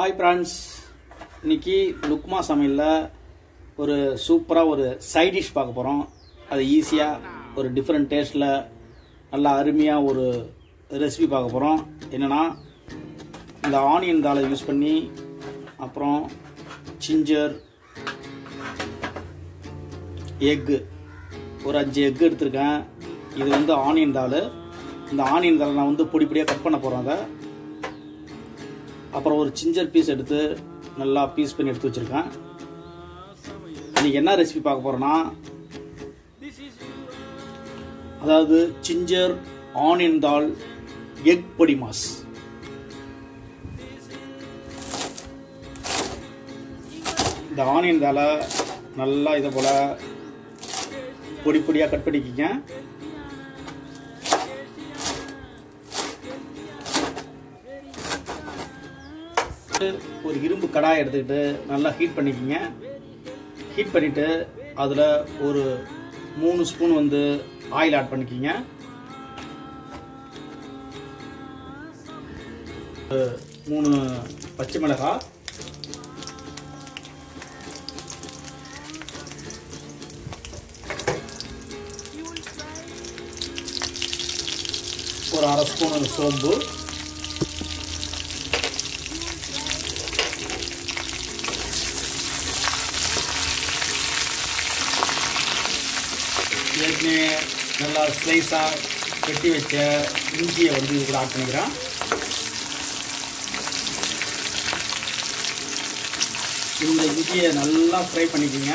Hi friends இன்னைக்கு லுக்மா சமையலில் ஒரு சூப்பராக ஒரு சைட் டிஷ் பார்க்க போகிறோம் அது ஈஸியாக ஒரு டிஃப்ரெண்ட் டேஸ்ட்டில் நல்லா அருமையாக ஒரு ரெசிபி பார்க்க போகிறோம் என்னென்னா இந்த ஆனியன் தாளை யூஸ் பண்ணி அப்புறம் சிஞ்சர் எக்கு ஒரு அஞ்சு எக்கு எடுத்திருக்கேன். இது வந்து ஆனியன் தாள் இந்த ஆனியன் தாளை நான் வந்து பொடி பொடியாக கட் பண்ண போகிறேன் அதை. அப்புறம் ஒரு சிஞ்சர் பீஸ் எடுத்து நல்லா பீஸ் பண்ணி எடுத்து வச்சுருக்கேன். இன்னைக்கு என்ன ரெசிபி பார்க்க போகிறோன்னா அதாவது சிஞ்சர் ஆனியன் தால் எக் பொடி மாஸ் இந்த ஆனியன் தாலை நல்லா இதை போல் பொடி பொடியாக கட் பண்ணிக்கிங்க. ஒரு இரும்பு கடாய் எடுத்துக்கிட்டு நல்லா ஹீட் பண்ணிக்கிங்க. ஹீட் பண்ணிவிட்டு அதில் ஒரு மூணு ஸ்பூன் வந்து ஆயில் ஆட் பண்ணிக்கிங்க. மூணு பச்சை மிளகாய். ஒரு அரை ஸ்பூன் சோம்பு. ஏற்கனவே நல்லா ஸ்லைஸாக வெட்டி வச்ச இஞ்சியை வந்து இது கூட ஆட் பண்ணிக்கிறேன். இந்த இஞ்சியை நல்லா ஃப்ரை பண்ணிக்கோங்க.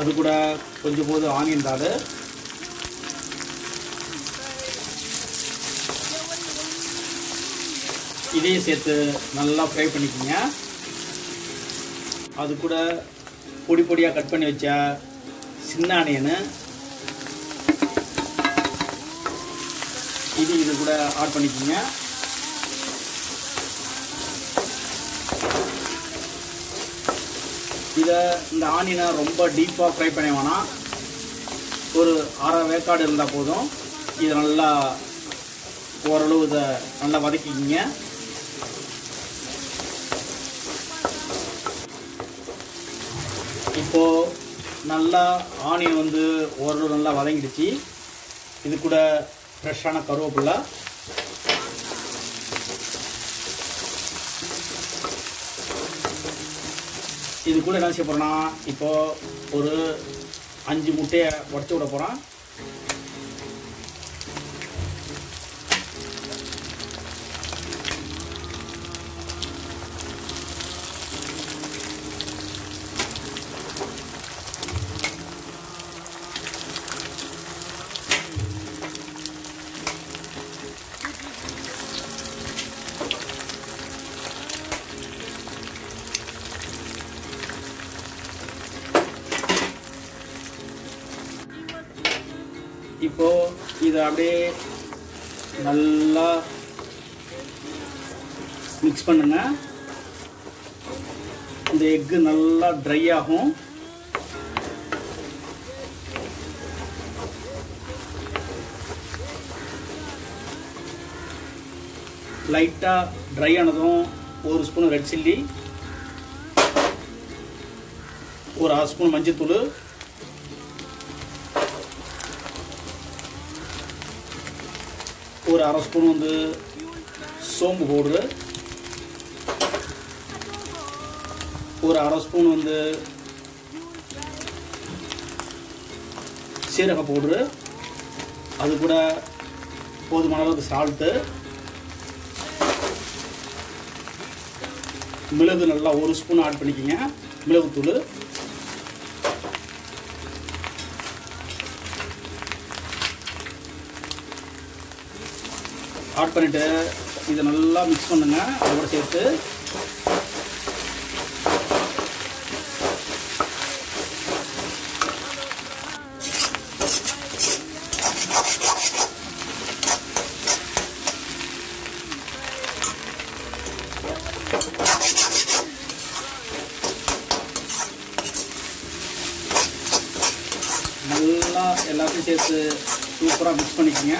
அது கூட கொஞ்சம் போது ஆனியன் தாடு இதையும் சேர்த்து நல்லா ஃப்ரை பண்ணிக்கோங்க. அது கூட பொடி பொடியாக கட் பண்ணி வச்ச சின்ன ஆனியனு. இது இது கூட ஆட் பண்ணிக்கோங்க. இதை இந்த ஆனியனை ரொம்ப டீப்பாக ஃப்ரை பண்ண வேணாம். ஒரு அரை வேக்காடு இருந்தால் போதும். இது நல்லா ஓரளவு இதை நல்லா வதக்கிக்கிங்க. இப்போது நல்லா ஆனியன் வந்து ஓரளவு நல்லா வதங்கிடுச்சு. இது கூட ஃப்ரெஷ்ஷான கருவேப்பில்லை. இது கூட என்ன செய்ய போகிறேன்னா இப்போது ஒரு அஞ்சு முட்டையை உடச்சி விட போகிறோம் இப்போ இதை அப்படியே நல்லா மிக்ஸ் பண்ணுங்க. இந்த எக்கு நல்லா ட்ரை ஆகும். லைட்டாக ட்ரை ஆனதும் ஒரு ஸ்பூன் ரெட் சில்லி ஒரு ஆறு ஸ்பூன் மஞ்சத்தூள் ஒரு அரை ஸ்பூன் வந்து சோம்பு பவுட்ரு ஒரு அரை ஸ்பூன் வந்து சீரக பவுட்ரு அது கூட போதுமான அளவுக்கு சால்ட்டு மிளகு நல்லா ஒரு ஸ்பூன் ஆட் பண்ணிக்கோங்க. மிளகுத்தூள். ஆட் பண்ணிவிட்டு இதை நல்லா மிக்ஸ் பண்ணுங்கள் அதோட சேர்த்து. நல்லா எல்லாத்தையும் சேர்த்து சூப்பராக மிக்ஸ் பண்ணிக்கோங்க.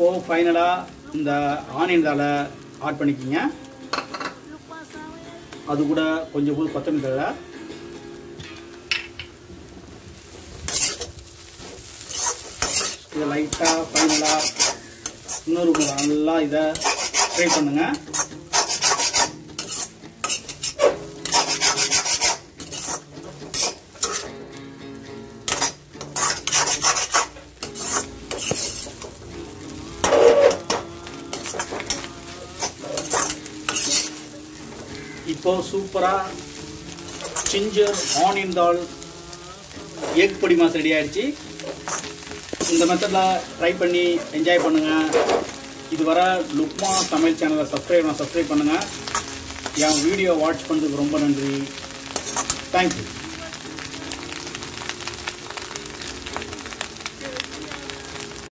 இப்போது ஃபைனலாக இந்த ஆனியன் தாளை ஆட் பண்ணிக்கிங்க. அது கூட கொஞ்சம் கூட கொத்தமல்லி தழை. இதை லைட்டாக ஃபைனலாக இன்னொரு நல்லா இதை ஃப்ரை பண்ணுங்க. இப்போ சூப்பராக சிஞ்சர் ஆனியன் தால் எக் பொடி மாஸ் ரெடி ஆயிடுச்சு. இந்த மெத்தடில் ட்ரை பண்ணி என்ஜாய் பண்ணுங்கள் இது வர லுக்மா சமையல் சேனலை சப்ஸ்கிரைப் நான் சப்ஸ்கிரைப் பண்ணுங்கள் என் வீடியோ வாட்ச் பண்ணுறதுக்கு ரொம்ப நன்றி. தேங்க்யூ